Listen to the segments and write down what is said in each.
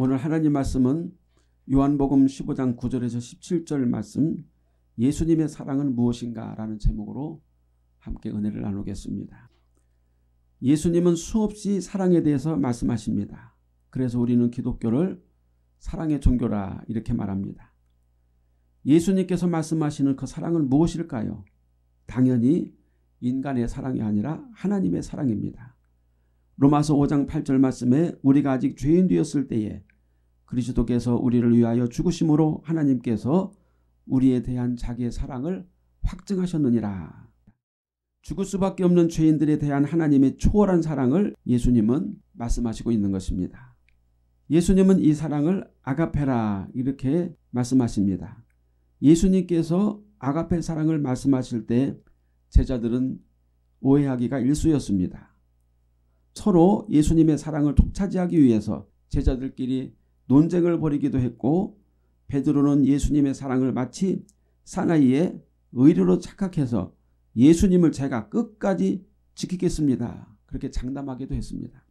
오늘 하나님 말씀은 요한복음 15장 9절에서 17절 말씀 예수님의 사랑은 무엇인가 라는 제목으로 함께 은혜를 나누겠습니다. 예수님은 수없이 사랑에 대해서 말씀하십니다. 그래서 우리는 기독교를 사랑의 종교라 이렇게 말합니다. 예수님께서 말씀하시는 그 사랑은 무엇일까요? 당연히 인간의 사랑이 아니라 하나님의 사랑입니다. 로마서 5장 8절 말씀에 우리가 아직 죄인 되었을 때에 그리스도께서 우리를 위하여 죽으심으로 하나님께서 우리에 대한 자기의 사랑을 확증하셨느니라. 죽을 수밖에 없는 죄인들에 대한 하나님의 초월한 사랑을 예수님은 말씀하시고 있는 것입니다. 예수님은 이 사랑을 아가페라 이렇게 말씀하십니다. 예수님께서 아가페 사랑을 말씀하실 때 제자들은 오해하기가 일수였습니다. 서로 예수님의 사랑을 독차지하기 위해서 제자들끼리 논쟁을 벌이기도 했고 베드로는 예수님의 사랑을 마치 사나이의 의료로 착각해서 예수님을 제가 끝까지 지키겠습니다. 그렇게 장담하기도 했습니다.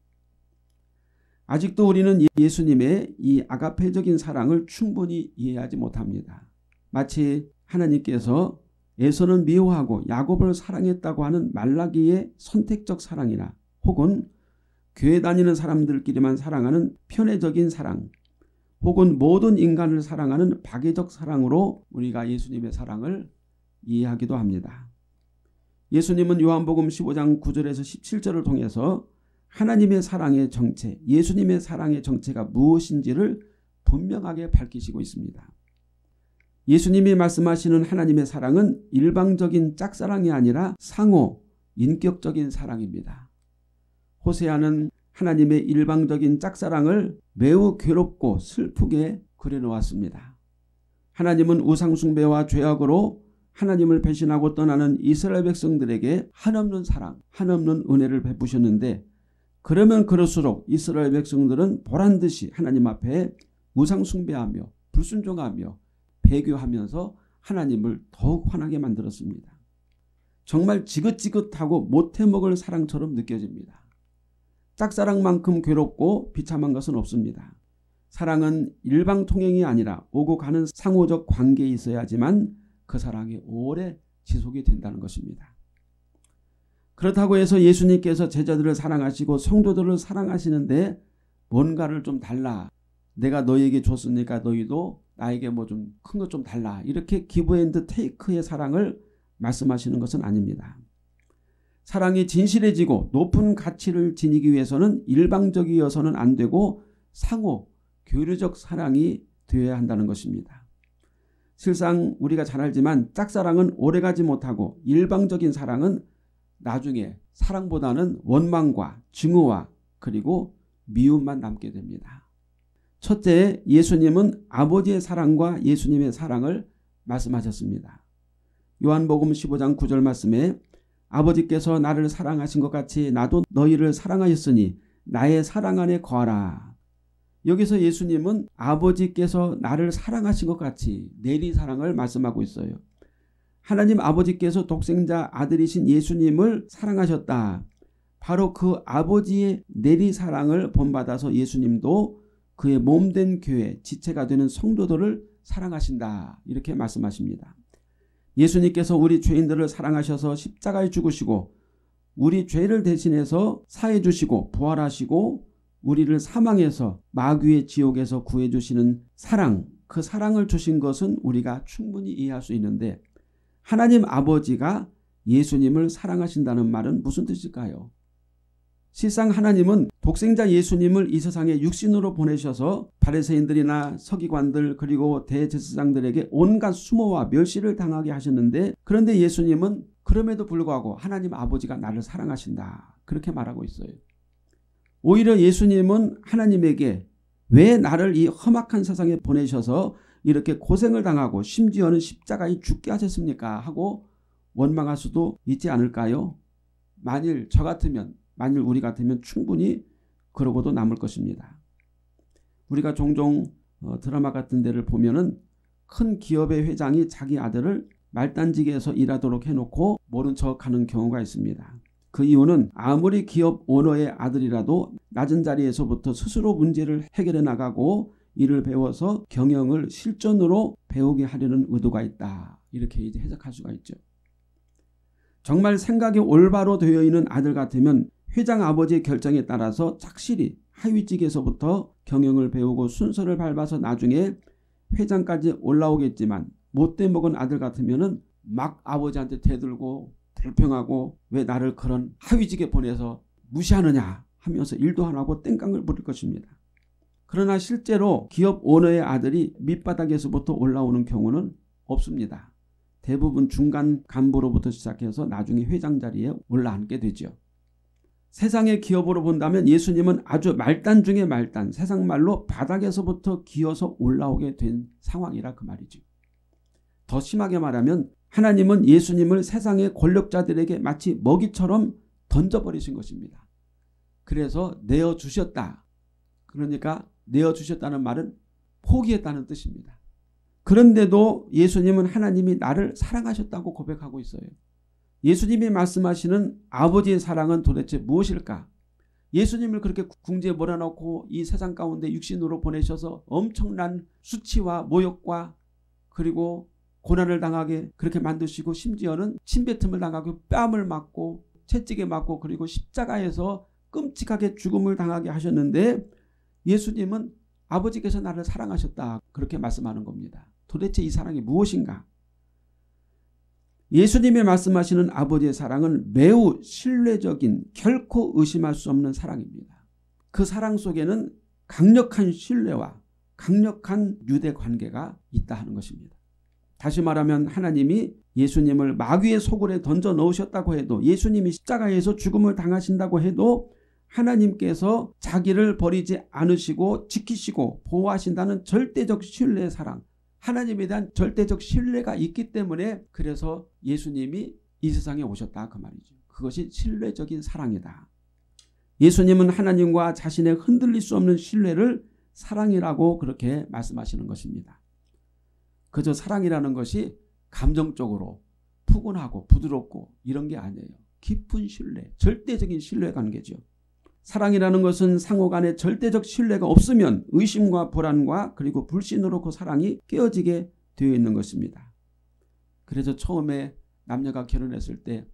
아직도 우리는 예수님의 이 아가페적인 사랑을 충분히 이해하지 못합니다. 마치 하나님께서 에서는 미워하고 야곱을 사랑했다고 하는 말라기의 선택적 사랑이나 혹은 교회 다니는 사람들끼리만 사랑하는 편애적인 사랑 혹은 모든 인간을 사랑하는 박애적 사랑으로 우리가 예수님의 사랑을 이해하기도 합니다. 예수님은 요한복음 15장 9절에서 17절을 통해서 하나님의 사랑의 정체, 예수님의 사랑의 정체가 무엇인지를 분명하게 밝히시고 있습니다. 예수님이 말씀하시는 하나님의 사랑은 일방적인 짝사랑이 아니라 상호, 인격적인 사랑입니다. 호세아는 하나님의 일방적인 짝사랑을 매우 괴롭고 슬프게 그려놓았습니다. 하나님은 우상숭배와 죄악으로 하나님을 배신하고 떠나는 이스라엘 백성들에게 한없는 사랑, 한없는 은혜를 베푸셨는데 그러면 그럴수록 이스라엘 백성들은 보란듯이 하나님 앞에 우상숭배하며 불순종하며 배교하면서 하나님을 더욱 화나게 만들었습니다. 정말 지긋지긋하고 못해먹을 사랑처럼 느껴집니다. 짝사랑만큼 괴롭고 비참한 것은 없습니다. 사랑은 일방통행이 아니라 오고 가는 상호적 관계에 있어야지만 그 사랑이 오래 지속이 된다는 것입니다. 그렇다고 해서 예수님께서 제자들을 사랑하시고 성도들을 사랑하시는데 뭔가를 좀 달라. 내가 너에게 줬으니까 너희도 나에게 뭐 좀 큰 것 좀 달라. 이렇게 기브 앤드 테이크의 사랑을 말씀하시는 것은 아닙니다. 사랑이 진실해지고 높은 가치를 지니기 위해서는 일방적이어서는 안 되고 상호, 교류적 사랑이 되어야 한다는 것입니다. 실상 우리가 잘 알지만 짝사랑은 오래가지 못하고 일방적인 사랑은 나중에 사랑보다는 원망과 증오와 그리고 미움만 남게 됩니다. 첫째, 예수님은 아버지의 사랑과 예수님의 사랑을 말씀하셨습니다. 요한복음 15장 9절 말씀에 아버지께서 나를 사랑하신 것 같이 나도 너희를 사랑하였으니 나의 사랑 안에 거하라. 여기서 예수님은 아버지께서 나를 사랑하신 것 같이 내리 사랑을 말씀하고 있어요. 하나님 아버지께서 독생자 아들이신 예수님을 사랑하셨다. 바로 그 아버지의 내리 사랑을 본받아서 예수님도 그의 몸된 교회 지체가 되는 성도들을 사랑하신다. 이렇게 말씀하십니다. 예수님께서 우리 죄인들을 사랑하셔서 십자가에 죽으시고 우리 죄를 대신해서 사해 주시고 부활하시고 우리를 사망해서 마귀의 지옥에서 구해 주시는 사랑 그 사랑을 주신 것은 우리가 충분히 이해할 수 있는데 하나님 아버지가 예수님을 사랑하신다는 말은 무슨 뜻일까요? 실상 하나님은 독생자 예수님을 이 세상에 육신으로 보내셔서 바리새인들이나 서기관들 그리고 대제사장들에게 온갖 수모와 멸시를 당하게 하셨는데 그런데 예수님은 그럼에도 불구하고 하나님 아버지가 나를 사랑하신다. 그렇게 말하고 있어요. 오히려 예수님은 하나님에게 왜 나를 이 험악한 세상에 보내셔서 이렇게 고생을 당하고 심지어는 십자가에 죽게 하셨습니까? 하고 원망할 수도 있지 않을까요? 만일 저 같으면 만일 우리 같으면 충분히 그러고도 남을 것입니다. 우리가 종종 어, 드라마 같은 데를 보면은 큰 기업의 회장이 자기 아들을 말단지기에서 일하도록 해놓고 모른 척 하는 경우가 있습니다. 그 이유는 아무리 기업 오너의 아들이라도 낮은 자리에서부터 스스로 문제를 해결해 나가고 이를 배워서 경영을 실전으로 배우게 하려는 의도가 있다. 이렇게 이제 해석할 수가 있죠. 정말 생각이 올바로 되어 있는 아들 같으면 회장 아버지의 결정에 따라서 착실히 하위직에서부터 경영을 배우고 순서를 밟아서 나중에 회장까지 올라오겠지만 못돼 먹은 아들 같으면 막 아버지한테 대들고 불평하고 왜 나를 그런 하위직에 보내서 무시하느냐 하면서 일도 안 하고 땡깡을 부릴 것입니다. 그러나 실제로 기업 오너의 아들이 밑바닥에서부터 올라오는 경우는 없습니다. 대부분 중간 간부로부터 시작해서 나중에 회장 자리에 올라앉게 되죠. 세상의 기업으로 본다면 예수님은 아주 말단 중의 말단, 세상 말로 바닥에서부터 기어서 올라오게 된 상황이라 그 말이죠. 더 심하게 말하면 하나님은 예수님을 세상의 권력자들에게 마치 먹이처럼 던져버리신 것입니다. 그래서 내어주셨다. 그러니까 내어주셨다는 말은 포기했다는 뜻입니다. 그런데도 예수님은 하나님이 나를 사랑하셨다고 고백하고 있어요. 예수님이 말씀하시는 아버지의 사랑은 도대체 무엇일까? 예수님을 그렇게 궁지에 몰아넣고 이 세상 가운데 육신으로 보내셔서 엄청난 수치와 모욕과 그리고 고난을 당하게 그렇게 만드시고 심지어는 침뱉음을 당하고 뺨을 맞고 채찍에 맞고 그리고 십자가에서 끔찍하게 죽음을 당하게 하셨는데 예수님은 아버지께서 나를 사랑하셨다 그렇게 말씀하는 겁니다. 도대체 이 사랑이 무엇인가? 예수님의 말씀하시는 아버지의 사랑은 매우 신뢰적인 결코 의심할 수 없는 사랑입니다. 그 사랑 속에는 강력한 신뢰와 강력한 유대 관계가 있다 하는 것입니다. 다시 말하면 하나님이 예수님을 마귀의 소굴에 던져 넣으셨다고 해도 예수님이 십자가에서 죽음을 당하신다고 해도 하나님께서 자기를 버리지 않으시고 지키시고 보호하신다는 절대적 신뢰의 사랑 하나님에 대한 절대적 신뢰가 있기 때문에 그래서 예수님이 이 세상에 오셨다 그 말이죠. 그것이 신뢰적인 사랑이다. 예수님은 하나님과 자신의 흔들릴 수 없는 신뢰를 사랑이라고 그렇게 말씀하시는 것입니다. 그저 사랑이라는 것이 감정적으로 푸근하고 부드럽고 이런 게 아니에요. 깊은 신뢰, 절대적인 신뢰 관계죠. 사랑이라는 것은 상호 간에 절대적 신뢰가 없으면 의심과 불안과 그리고 불신으로 그 사랑이 깨어지게 되어 있는 것입니다. 그래서 처음에 남녀가 결혼했을 때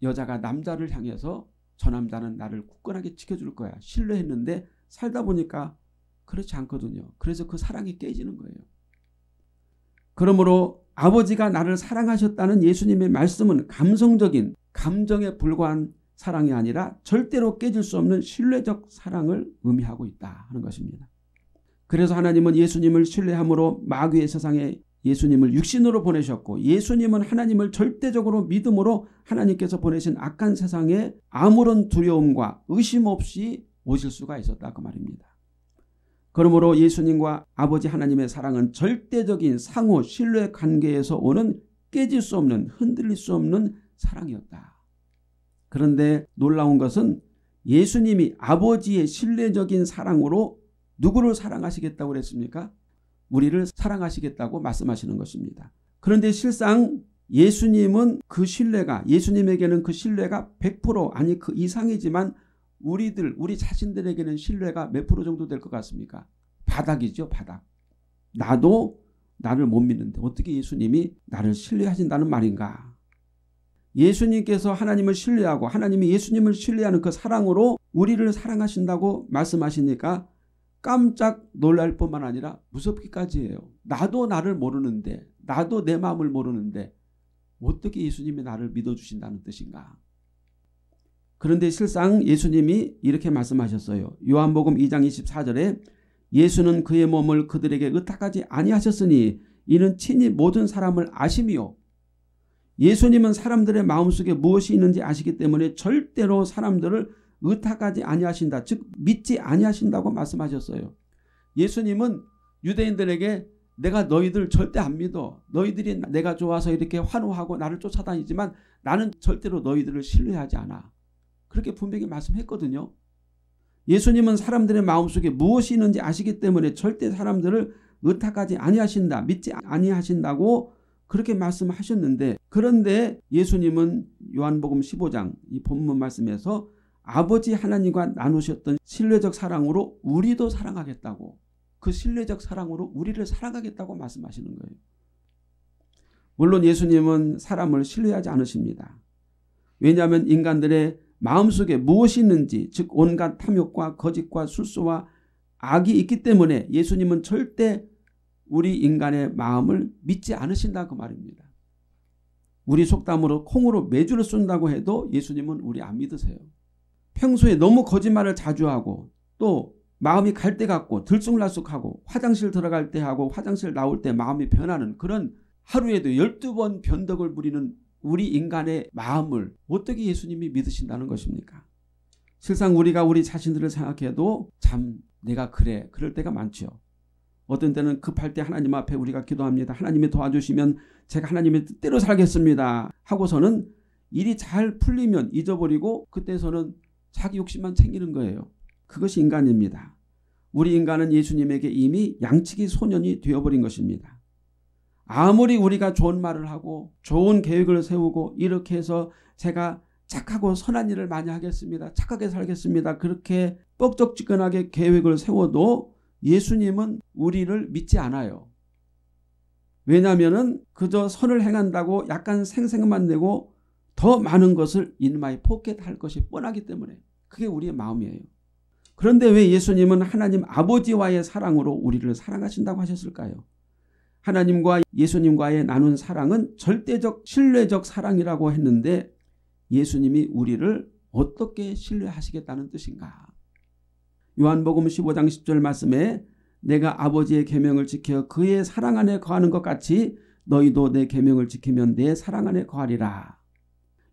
여자가 남자를 향해서 저 남자는 나를 굳건하게 지켜줄 거야. 신뢰했는데 살다 보니까 그렇지 않거든요. 그래서 그 사랑이 깨지는 거예요. 그러므로 아버지가 나를 사랑하셨다는 예수님의 말씀은 감성적인 감정에 불과한 사랑이 아니라 절대로 깨질 수 없는 신뢰적 사랑을 의미하고 있다 하는 것입니다. 그래서 하나님은 예수님을 신뢰함으로 마귀의 세상에 예수님을 육신으로 보내셨고 예수님은 하나님을 절대적으로 믿음으로 하나님께서 보내신 악한 세상에 아무런 두려움과 의심 없이 오실 수가 있었다 그 말입니다. 그러므로 예수님과 아버지 하나님의 사랑은 절대적인 상호 신뢰 관계에서 오는 깨질 수 없는 흔들릴 수 없는 사랑이었다. 그런데 놀라운 것은 예수님이 아버지의 신뢰적인 사랑으로 누구를 사랑하시겠다고 그랬습니까? 우리를 사랑하시겠다고 말씀하시는 것입니다. 그런데 실상 예수님은 그 신뢰가 예수님에게는 그 신뢰가 100% 아니 그 이상이지만 우리들 우리 자신들에게는 신뢰가 몇 프로 정도 될 것 같습니까? 바닥이죠 바닥. 나도 나를 못 믿는데 어떻게 예수님이 나를 신뢰하신다는 말인가? 예수님께서 하나님을 신뢰하고 하나님이 예수님을 신뢰하는 그 사랑으로 우리를 사랑하신다고 말씀하시니까 깜짝 놀랄 뿐만 아니라 무섭기까지 해요. 나도 나를 모르는데 나도 내 마음을 모르는데 어떻게 예수님이 나를 믿어주신다는 뜻인가. 그런데 실상 예수님이 이렇게 말씀하셨어요. 요한복음 2장 24절에 예수는 그의 몸을 그들에게 의탁하지 아니하셨으니 이는 친히 모든 사람을 아심이요 예수님은 사람들의 마음속에 무엇이 있는지 아시기 때문에 절대로 사람들을 의탁하지 아니하신다. 즉 믿지 아니하신다고 말씀하셨어요. 예수님은 유대인들에게 내가 너희들 절대 안 믿어. 너희들이 내가 좋아서 이렇게 환호하고 나를 쫓아다니지만 나는 절대로 너희들을 신뢰하지 않아. 그렇게 분명히 말씀했거든요. 예수님은 사람들의 마음속에 무엇이 있는지 아시기 때문에 절대 사람들을 의탁하지 아니하신다. 믿지 아니하신다고 그렇게 말씀하셨는데 그런데 예수님은 요한복음 15장 이 본문 말씀에서 아버지 하나님과 나누셨던 신뢰적 사랑으로 우리도 사랑하겠다고 그 신뢰적 사랑으로 우리를 사랑하겠다고 말씀하시는 거예요. 물론 예수님은 사람을 신뢰하지 않으십니다. 왜냐하면 인간들의 마음속에 무엇이 있는지 즉 온갖 탐욕과 거짓과 술수와 악이 있기 때문에 예수님은 절대 우리 인간의 마음을 믿지 않으신다 그 말입니다. 우리 속담으로 콩으로 매주를 쏜다고 해도 예수님은 우리 안 믿으세요. 평소에 너무 거짓말을 자주 하고 또 마음이 갈 때 같고 들쑥날쑥하고 화장실 들어갈 때 하고 화장실 나올 때 마음이 변하는 그런 하루에도 12번 변덕을 부리는 우리 인간의 마음을 어떻게 예수님이 믿으신다는 것입니까? 실상 우리가 우리 자신들을 생각해도 참 내가 그래 그럴 때가 많죠. 어떤 때는 급할 때 하나님 앞에 우리가 기도합니다. 하나님이 도와주시면 제가 하나님의 뜻대로 살겠습니다. 하고서는 일이 잘 풀리면 잊어버리고 그때서는 자기 욕심만 챙기는 거예요. 그것이 인간입니다. 우리 인간은 예수님에게 이미 양치기 소년이 되어버린 것입니다. 아무리 우리가 좋은 말을 하고 좋은 계획을 세우고 이렇게 해서 제가 착하고 선한 일을 많이 하겠습니다. 착하게 살겠습니다. 그렇게 뻑적지근하게 계획을 세워도 예수님은 우리를 믿지 않아요. 왜냐하면 그저 선을 행한다고 약간 생생만 내고 더 많은 것을 인마이 포켓할 것이 뻔하기 때문에 그게 우리의 마음이에요. 그런데 왜 예수님은 하나님 아버지와의 사랑으로 우리를 사랑하신다고 하셨을까요? 하나님과 예수님과의 나눈 사랑은 절대적 신뢰적 사랑이라고 했는데 예수님이 우리를 어떻게 신뢰하시겠다는 뜻인가? 요한복음 15장 10절 말씀에 내가 아버지의 계명을 지켜 그의 사랑 안에 거하는 것 같이 너희도 내 계명을 지키면 내 사랑 안에 거하리라.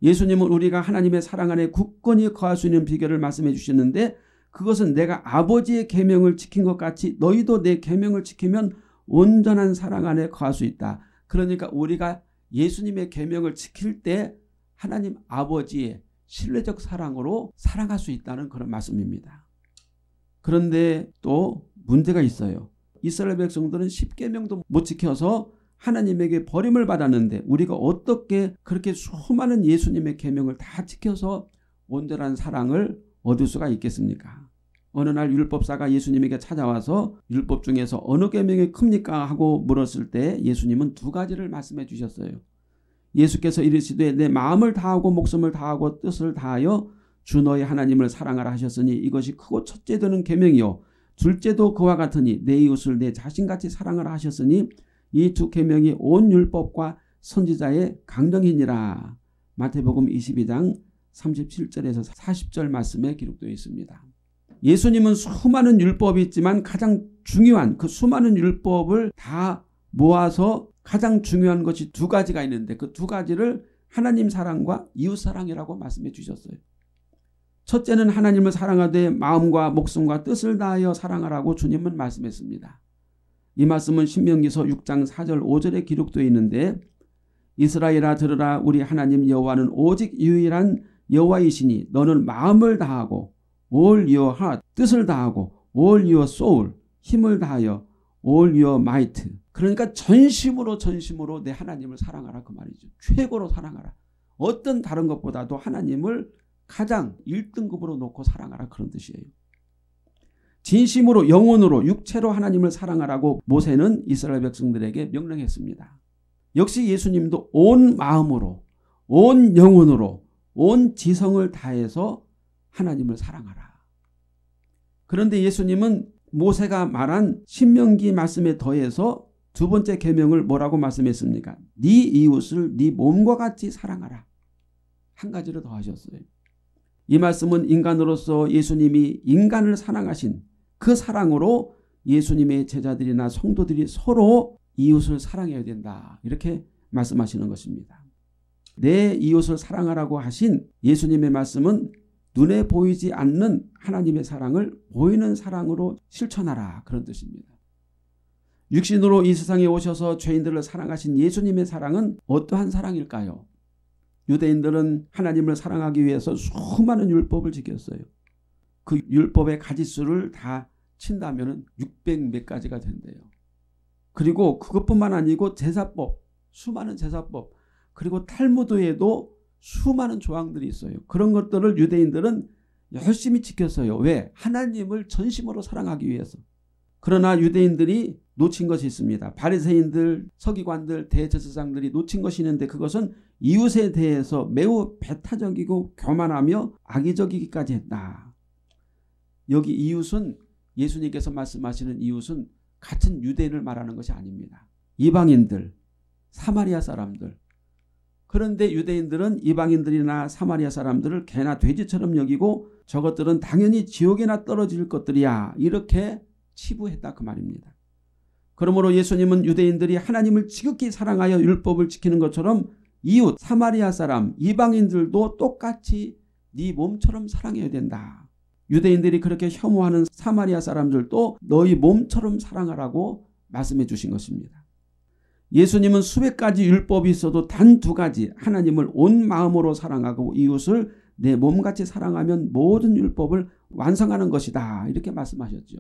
예수님은 우리가 하나님의 사랑 안에 굳건히 거할 수 있는 비결을 말씀해 주셨는데 그것은 내가 아버지의 계명을 지킨 것 같이 너희도 내 계명을 지키면 온전한 사랑 안에 거할 수 있다. 그러니까 우리가 예수님의 계명을 지킬 때 하나님 아버지의 신뢰적 사랑으로 사랑할 수 있다는 그런 말씀입니다. 그런데 또 문제가 있어요. 이스라엘 백성들은 10계명도 못 지켜서 하나님에게 버림을 받았는데 우리가 어떻게 그렇게 수많은 예수님의 계명을 다 지켜서 온전한 사랑을 얻을 수가 있겠습니까? 어느 날 율법사가 예수님에게 찾아와서 율법 중에서 어느 계명이 큽니까 하고 물었을 때 예수님은 두 가지를 말씀해 주셨어요. 예수께서 이르시되 내 마음을 다하고 목숨을 다하고 뜻을 다하여 주 너의 하나님을 사랑하라 하셨으니 이것이 크고 첫째 되는 계명이요 둘째도 그와 같으니 내 이웃을 내 자신같이 사랑하라 하셨으니 이 두 계명이 온 율법과 선지자의 강령이니라. 마태복음 22장 37절에서 40절 말씀에 기록되어 있습니다. 예수님은 수많은 율법이 있지만 가장 중요한 그 수많은 율법을 다 모아서 가장 중요한 것이 두 가지가 있는데 그 두 가지를 하나님 사랑과 이웃 사랑이라고 말씀해 주셨어요. 첫째는 하나님을 사랑하되 마음과 목숨과 뜻을 다하여 사랑하라고 주님은 말씀했습니다. 이 말씀은 신명기서 6장 4절 5절에 기록되어 있는데 이스라엘아 들으라 우리 하나님 여호와는 오직 유일한 여호와이시니 너는 마음을 다하고 all your heart 뜻을 다하고 all your soul 힘을 다하여 all your might 그러니까 전심으로 전심으로 내 하나님을 사랑하라 그 말이죠. 최고로 사랑하라. 어떤 다른 것보다도 하나님을 가장 1등급으로 놓고 사랑하라 그런 뜻이에요. 진심으로 영혼으로 육체로 하나님을 사랑하라고 모세는 이스라엘 백성들에게 명령했습니다. 역시 예수님도 온 마음으로 온 영혼으로 온 지성을 다해서 하나님을 사랑하라. 그런데 예수님은 모세가 말한 신명기 말씀에 더해서 두 번째 계명을 뭐라고 말씀했습니까? 네 이웃을 네 몸과 같이 사랑하라. 한 가지를 더 하셨어요. 이 말씀은 인간으로서 예수님이 인간을 사랑하신 그 사랑으로 예수님의 제자들이나 성도들이 서로 이웃을 사랑해야 된다. 이렇게 말씀하시는 것입니다. 내 이웃을 사랑하라고 하신 예수님의 말씀은 눈에 보이지 않는 하나님의 사랑을 보이는 사랑으로 실천하라. 그런 뜻입니다. 육신으로 이 세상에 오셔서 죄인들을 사랑하신 예수님의 사랑은 어떠한 사랑일까요? 유대인들은 하나님을 사랑하기 위해서 수많은 율법을 지켰어요. 그 율법의 가지수를 다 친다면 600 몇 가지가 된대요. 그리고 그것뿐만 아니고 제사법, 수많은 제사법 그리고 탈무드에도 수많은 조항들이 있어요. 그런 것들을 유대인들은 열심히 지켰어요. 왜? 하나님을 전심으로 사랑하기 위해서. 그러나 유대인들이 놓친 것이 있습니다. 바리새인들, 서기관들, 대제사장들이 놓친 것이 있는데 그것은 이웃에 대해서 매우 배타적이고 교만하며 악의적이기까지 했다. 여기 이웃은 예수님께서 말씀하시는 이웃은 같은 유대인을 말하는 것이 아닙니다. 이방인들, 사마리아 사람들. 그런데 유대인들은 이방인들이나 사마리아 사람들을 개나 돼지처럼 여기고 저것들은 당연히 지옥에나 떨어질 것들이야. 이렇게 치부했다 그 말입니다. 그러므로 예수님은 유대인들이 하나님을 지극히 사랑하여 율법을 지키는 것처럼 이웃 사마리아 사람 이방인들도 똑같이 네 몸처럼 사랑해야 된다. 유대인들이 그렇게 혐오하는 사마리아 사람들도 너희 몸처럼 사랑하라고 말씀해 주신 것입니다. 예수님은 수백 가지 율법이 있어도 단 두 가지 하나님을 온 마음으로 사랑하고 이웃을 내 몸같이 사랑하면 모든 율법을 완성하는 것이다. 이렇게 말씀하셨죠.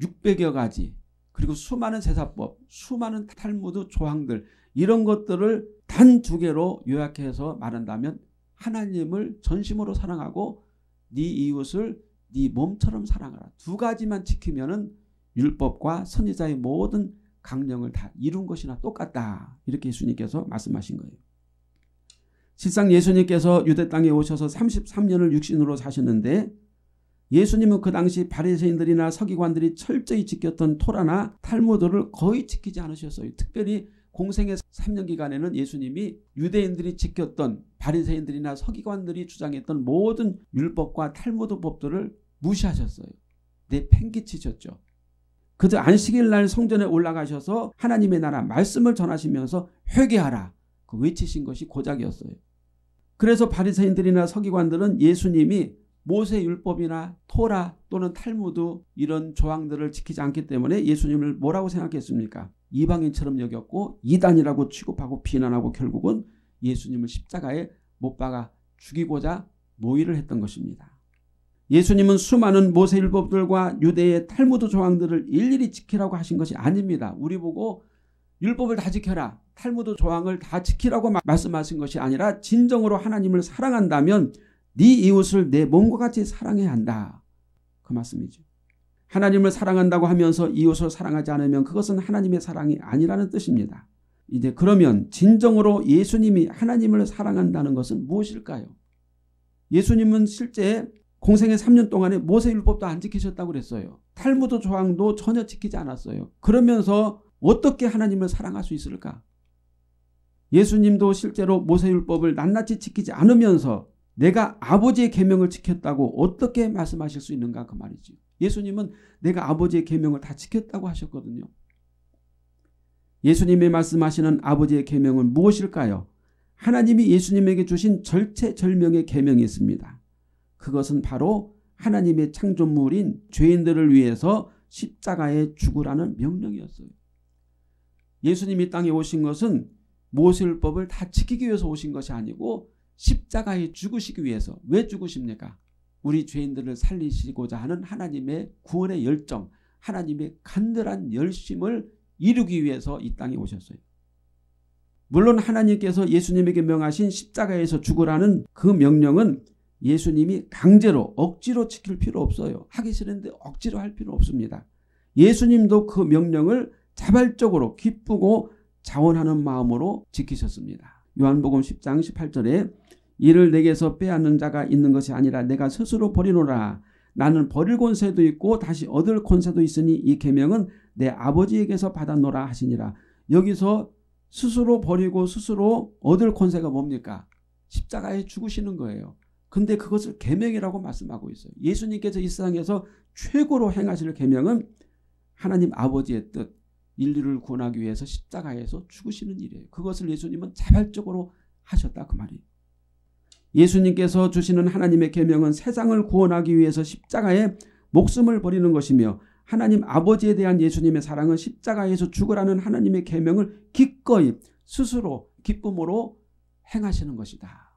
600여 가지 그리고 수많은 제사법, 수많은 탈무드 조항들 이런 것들을 단 두 개로 요약해서 말한다면 하나님을 전심으로 사랑하고 네 이웃을 네 몸처럼 사랑하라. 두 가지만 지키면은 율법과 선지자의 모든 강령을 다 이룬 것이나 똑같다. 이렇게 예수님께서 말씀하신 거예요. 실상 예수님께서 유대 땅에 오셔서 33년을 육신으로 사셨는데 예수님은 그 당시 바리새인들이나 서기관들이 철저히 지켰던 토라나 탈무드를 거의 지키지 않으셨어요. 특별히 공생의 3년 기간에는 예수님이 유대인들이 지켰던 바리새인들이나 서기관들이 주장했던 모든 율법과 탈무드 법들을 무시하셨어요. 내팽개치셨죠. 그저 안식일 날 성전에 올라가셔서 하나님의 나라 말씀을 전하시면서 회개하라. 그 외치신 것이 고작이었어요. 그래서 바리새인들이나 서기관들은 예수님이 모세 율법이나 토라 또는 탈무드 이런 조항들을 지키지 않기 때문에 예수님을 뭐라고 생각했습니까? 이방인처럼 여겼고 이단이라고 취급하고 비난하고 결국은 예수님을 십자가에 못 박아 죽이고자 모의를 했던 것입니다. 예수님은 수많은 모세율법들과 유대의 탈무드 조항들을 일일이 지키라고 하신 것이 아닙니다. 우리 보고 율법을 다 지켜라. 탈무드 조항을 다 지키라고 말씀하신 것이 아니라 진정으로 하나님을 사랑한다면 네 이웃을 내 몸과 같이 사랑해야 한다. 그 말씀이죠. 하나님을 사랑한다고 하면서 이웃을 사랑하지 않으면 그것은 하나님의 사랑이 아니라는 뜻입니다. 이제 그러면 진정으로 예수님이 하나님을 사랑한다는 것은 무엇일까요? 예수님은 실제 공생의 3년 동안에 모세율법도 안 지키셨다고 그랬어요. 탈무드 조항도 전혀 지키지 않았어요. 그러면서 어떻게 하나님을 사랑할 수 있을까? 예수님도 실제로 모세율법을 낱낱이 지키지 않으면서 내가 아버지의 계명을 지켰다고 어떻게 말씀하실 수 있는가 그 말이지. 예수님은 내가 아버지의 계명을 다 지켰다고 하셨거든요. 예수님이 말씀하시는 아버지의 계명은 무엇일까요? 하나님이 예수님에게 주신 절체절명의 계명이 있습니다. 그것은 바로 하나님의 창조물인 죄인들을 위해서 십자가에 죽으라는 명령이었어요. 예수님이 땅에 오신 것은 모세율법을 다 지키기 위해서 오신 것이 아니고 십자가에 죽으시기 위해서 왜 죽으십니까? 우리 죄인들을 살리시고자 하는 하나님의 구원의 열정, 하나님의 간절한 열심을 이루기 위해서 이 땅에 오셨어요. 물론 하나님께서 예수님에게 명하신 십자가에서 죽으라는 그 명령은 예수님이 강제로 억지로 지킬 필요 없어요. 하기 싫은데 억지로 할 필요 없습니다. 예수님도 그 명령을 자발적으로 기쁘고 자원하는 마음으로 지키셨습니다. 요한복음 10장 18절에 이를 내게서 빼앗는 자가 있는 것이 아니라 내가 스스로 버리노라. 나는 버릴 권세도 있고 다시 얻을 권세도 있으니 이 계명은 내 아버지에게서 받았노라 하시니라. 여기서 스스로 버리고 스스로 얻을 권세가 뭡니까? 십자가에 죽으시는 거예요. 근데 그것을 계명이라고 말씀하고 있어요. 예수님께서 이 세상에서 최고로 행하실 계명은 하나님 아버지의 뜻, 인류를 구원하기 위해서 십자가에서 죽으시는 일이에요. 그것을 예수님은 자발적으로 하셨다 그 말이에요. 예수님께서 주시는 하나님의 계명은 세상을 구원하기 위해서 십자가에 목숨을 버리는 것이며 하나님 아버지에 대한 예수님의 사랑은 십자가에서 죽으라는 하나님의 계명을 기꺼이 스스로 기쁨으로 행하시는 것이다.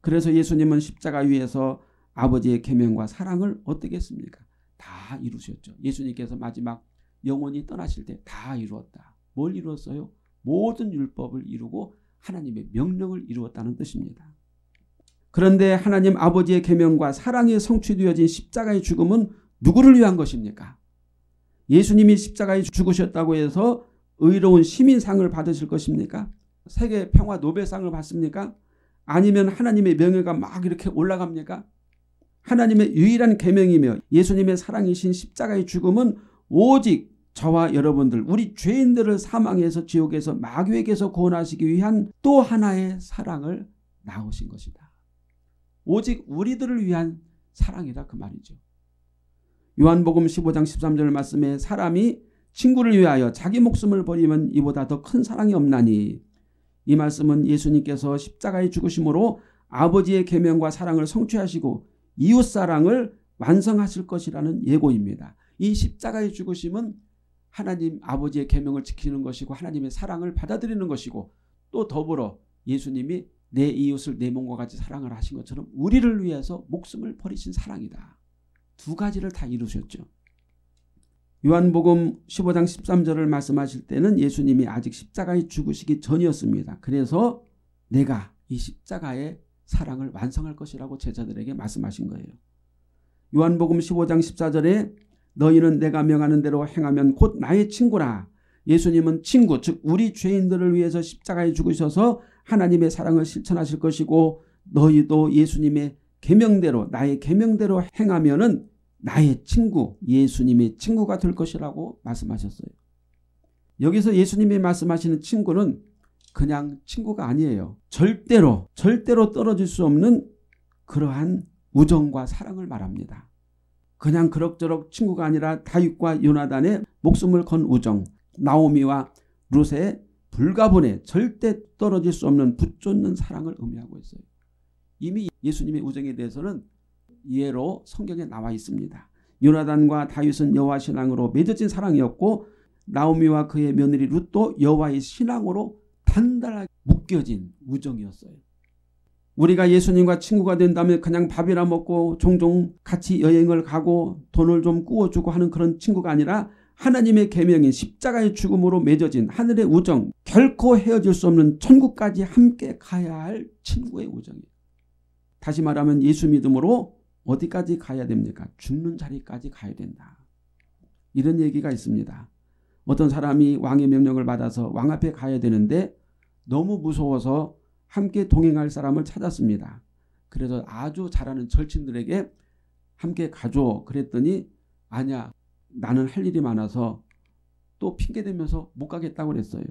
그래서 예수님은 십자가 위에서 아버지의 계명과 사랑을 어떻게 했습니까? 다 이루셨죠. 예수님께서 마지막 영원히 떠나실 때 다 이루었다. 뭘 이루었어요? 모든 율법을 이루고 하나님의 명령을 이루었다는 뜻입니다. 그런데 하나님 아버지의 계명과 사랑이 성취되어진 십자가의 죽음은 누구를 위한 것입니까? 예수님이 십자가에 죽으셨다고 해서 의로운 시민상을 받으실 것입니까? 세계 평화 노벨상을 받습니까? 아니면 하나님의 명예가 막 이렇게 올라갑니까? 하나님의 유일한 계명이며 예수님의 사랑이신 십자가의 죽음은 오직 저와 여러분들 우리 죄인들을 사망해서 지옥에서 마귀에게서 구원하시기 위한 또 하나의 사랑을 나오신 것이다. 오직 우리들을 위한 사랑이다 그 말이죠. 요한복음 15장 13절 말씀에 사람이 친구를 위하여 자기 목숨을 버리면 이보다 더 큰 사랑이 없나니 이 말씀은 예수님께서 십자가의 죽으심으로 아버지의 계명과 사랑을 성취하시고 이웃 사랑을 완성하실 것이라는 예고입니다. 이 십자가의 죽으심은 하나님 아버지의 계명을 지키는 것이고 하나님의 사랑을 받아들이는 것이고 또 더불어 예수님이 내 이웃을 내 몸과 같이 사랑을 하신 것처럼 우리를 위해서 목숨을 버리신 사랑이다. 두 가지를 다 이루셨죠. 요한복음 15장 13절을 말씀하실 때는 예수님이 아직 십자가에 죽으시기 전이었습니다. 그래서 내가 이 십자가의 사랑을 완성할 것이라고 제자들에게 말씀하신 거예요. 요한복음 15장 14절에 너희는 내가 명하는 대로 행하면 곧 나의 친구라. 예수님은 친구 즉 우리 죄인들을 위해서 십자가에 죽으셔서 하나님의 사랑을 실천하실 것이고 너희도 예수님의 계명대로 나의 계명대로 행하면은 나의 친구 예수님의 친구가 될 것이라고 말씀하셨어요. 여기서 예수님이 말씀하시는 친구는 그냥 친구가 아니에요. 절대로 절대로 떨어질 수 없는 그러한 우정과 사랑을 말합니다. 그냥 그럭저럭 친구가 아니라 다윗과 요나단의 목숨을 건 우정, 나오미와 룻의 불가분의 절대 떨어질 수 없는 붙쫓는 사랑을 의미하고 있어요. 이미 예수님의 우정에 대해서는 예로 성경에 나와 있습니다. 요나단과 다윗은 여호와 신앙으로 맺어진 사랑이었고 나오미와 그의 며느리 룻도 여호와의 신앙으로 단단하게 묶여진 우정이었어요. 우리가 예수님과 친구가 된다면 그냥 밥이나 먹고 종종 같이 여행을 가고 돈을 좀 꾸어주고 하는 그런 친구가 아니라 하나님의 계명인 십자가의 죽음으로 맺어진 하늘의 우정 결코 헤어질 수 없는 천국까지 함께 가야 할 친구의 우정이에요. 다시 말하면 예수 믿음으로 어디까지 가야 됩니까? 죽는 자리까지 가야 된다. 이런 얘기가 있습니다. 어떤 사람이 왕의 명령을 받아서 왕 앞에 가야 되는데 너무 무서워서 함께 동행할 사람을 찾았습니다. 그래서 아주 잘하는 절친들에게 함께 가줘 그랬더니 아니야 나는 할 일이 많아서 또 핑계대면서 못 가겠다고 그랬어요.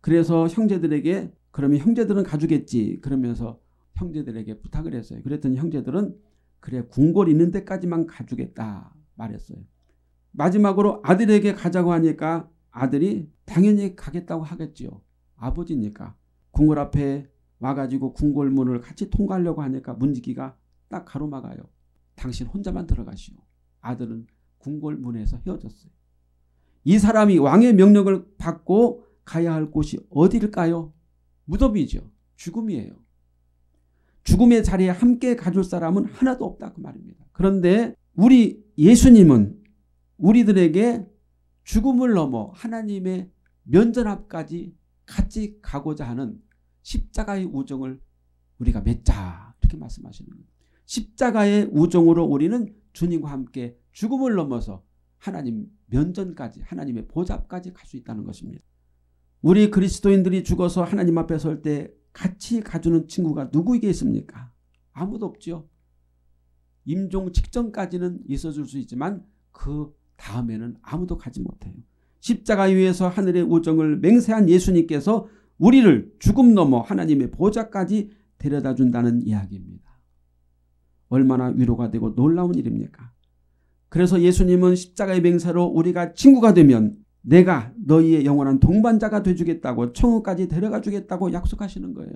그래서 형제들에게 그러면 형제들은 가주겠지 그러면서 형제들에게 부탁을 했어요. 그랬더니 형제들은 그래 궁궐 있는 데까지만 가주겠다 말했어요. 마지막으로 아들에게 가자고 하니까 아들이 당연히 가겠다고 하겠지요. 아버지니까. 궁궐 앞에 와가지고 궁궐 문을 같이 통과하려고 하니까 문지기가 딱 가로막아요. 당신 혼자만 들어가시오. 아들은 궁궐 문에서 헤어졌어요. 이 사람이 왕의 명령을 받고 가야 할 곳이 어디일까요? 무덤이죠. 죽음이에요. 죽음의 자리에 함께 가줄 사람은 하나도 없다 그 말입니다. 그런데 우리 예수님은 우리들에게 죽음을 넘어 하나님의 면전 앞까지 같이 가고자 하는 십자가의 우정을 우리가 맺자 이렇게 말씀하시는 거예요. 십자가의 우정으로 우리는 주님과 함께 죽음을 넘어서 하나님 면전까지 하나님의 보좌까지 갈 수 있다는 것입니다. 우리 그리스도인들이 죽어서 하나님 앞에 설 때 같이 가주는 친구가 누구에게 있습니까? 아무도 없죠. 임종 직전까지는 있어줄 수 있지만 그 다음에는 아무도 가지 못해요. 십자가 위에서 하늘의 우정을 맹세한 예수님께서 우리를 죽음 넘어 하나님의 보좌까지 데려다 준다는 이야기입니다. 얼마나 위로가 되고 놀라운 일입니까? 그래서 예수님은 십자가의 맹세로 우리가 친구가 되면 내가 너희의 영원한 동반자가 되주겠다고 천국까지 데려가 주겠다고 약속하시는 거예요.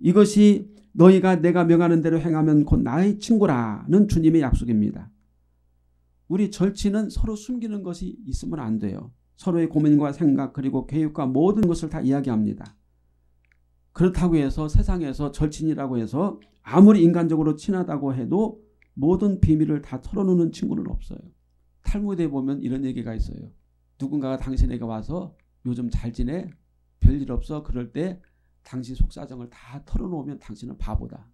이것이 너희가 내가 명하는 대로 행하면 곧 나의 친구라는 주님의 약속입니다. 우리 절친은 서로 숨기는 것이 있으면 안 돼요. 서로의 고민과 생각 그리고 계획과 모든 것을 다 이야기합니다. 그렇다고 해서 세상에서 절친이라고 해서 아무리 인간적으로 친하다고 해도 모든 비밀을 다 털어놓는 친구는 없어요. 탈무드에 보면 이런 얘기가 있어요. 누군가가 당신에게 와서 요즘 잘 지내? 별일 없어? 그럴 때 당신 속사정을 다 털어놓으면 당신은 바보다.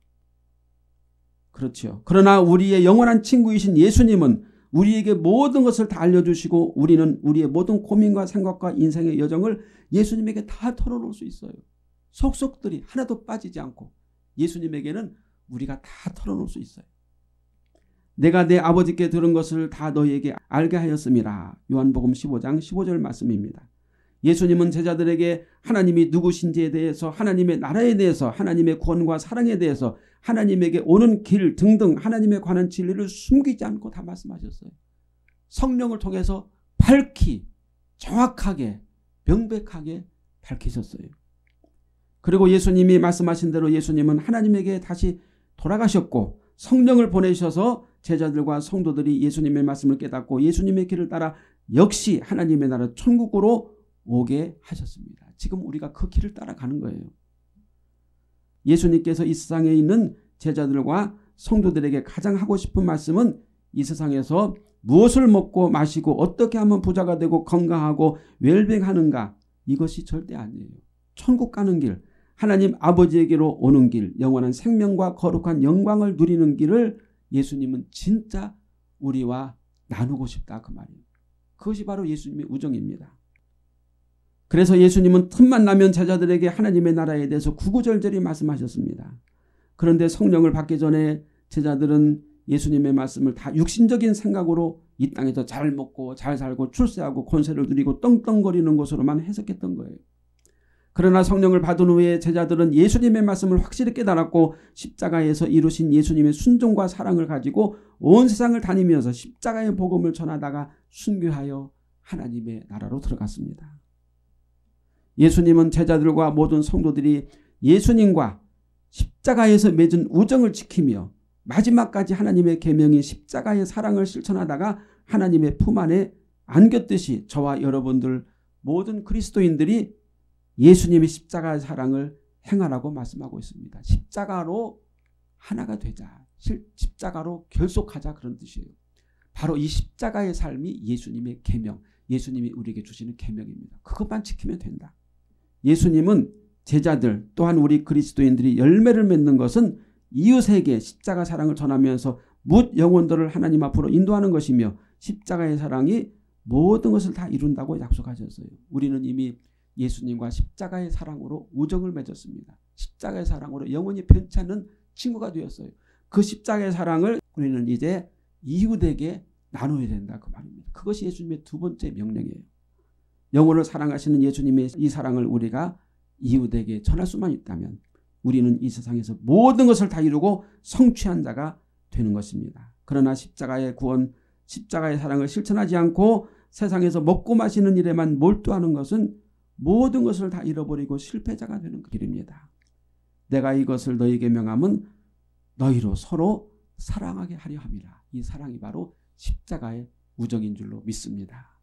그렇죠. 그러나 우리의 영원한 친구이신 예수님은 우리에게 모든 것을 다 알려주시고 우리는 우리의 모든 고민과 생각과 인생의 여정을 예수님에게 다 털어놓을 수 있어요. 속속들이 하나도 빠지지 않고 예수님에게는 우리가 다 털어놓을 수 있어요. 내가 내 아버지께 들은 것을 다 너희에게 알게 하였습니다. 요한복음 15장 15절 말씀입니다. 예수님은 제자들에게 하나님이 누구신지에 대해서 하나님의 나라에 대해서 하나님의 구원과 사랑에 대해서 하나님에게 오는 길 등등 하나님에 관한 진리를 숨기지 않고 다 말씀하셨어요. 성령을 통해서 밝히 정확하게 명백하게 밝히셨어요. 그리고 예수님이 말씀하신 대로 예수님은 하나님에게 다시 돌아가셨고 성령을 보내셔서 제자들과 성도들이 예수님의 말씀을 깨닫고 예수님의 길을 따라 역시 하나님의 나라 천국으로 오게 하셨습니다. 지금 우리가 그 길을 따라가는 거예요. 예수님께서 이 세상에 있는 제자들과 성도들에게 가장 하고 싶은 말씀은 이 세상에서 무엇을 먹고 마시고 어떻게 하면 부자가 되고 건강하고 웰빙하는가 이것이 절대 아니에요. 천국 가는 길, 하나님 아버지에게로 오는 길, 영원한 생명과 거룩한 영광을 누리는 길을 예수님은 진짜 우리와 나누고 싶다 그 말이에요. 그것이 바로 예수님의 우정입니다. 그래서 예수님은 틈만 나면 제자들에게 하나님의 나라에 대해서 구구절절히 말씀하셨습니다. 그런데 성령을 받기 전에 제자들은 예수님의 말씀을 다 육신적인 생각으로 이 땅에서 잘 먹고 잘 살고 출세하고 권세를 누리고 떵떵거리는 것으로만 해석했던 거예요. 그러나 성령을 받은 후에 제자들은 예수님의 말씀을 확실히 깨달았고 십자가에서 이루신 예수님의 순종과 사랑을 가지고 온 세상을 다니면서 십자가의 복음을 전하다가 순교하여 하나님의 나라로 들어갔습니다. 예수님은 제자들과 모든 성도들이 예수님과 십자가에서 맺은 우정을 지키며 마지막까지 하나님의 계명인 십자가의 사랑을 실천하다가 하나님의 품 안에 안겼듯이 저와 여러분들 모든 그리스도인들이 예수님의 십자가의 사랑을 행하라고 말씀하고 있습니다. 십자가로 하나가 되자. 십자가로 결속하자 그런 뜻이에요. 바로 이 십자가의 삶이 예수님의 계명, 예수님이 우리에게 주시는 계명입니다. 그것만 지키면 된다. 예수님은 제자들 또한 우리 그리스도인들이 열매를 맺는 것은 이웃에게 십자가 사랑을 전하면서 묻 영혼들을 하나님 앞으로 인도하는 것이며 십자가의 사랑이 모든 것을 다 이룬다고 약속하셨어요. 우리는 이미 예수님과 십자가의 사랑으로 우정을 맺었습니다. 십자가의 사랑으로 영원히 않는 친구가 되었어요. 그 십자가의 사랑을 우리는 이제 이웃에게 나눠야 된다 그 말입니다. 그것이 예수님의 두 번째 명령이에요. 영혼을 사랑하시는 예수님의 이 사랑을 우리가 이웃에게 전할 수만 있다면 우리는 이 세상에서 모든 것을 다 이루고 성취한 자가 되는 것입니다. 그러나 십자가의 구원, 십자가의 사랑을 실천하지 않고 세상에서 먹고 마시는 일에만 몰두하는 것은 모든 것을 다 잃어버리고 실패자가 되는 길입니다. 내가 이것을 너희에게 명함은 너희로 서로 사랑하게 하려 함이라. 이 사랑이 바로 십자가의 우정인 줄로 믿습니다.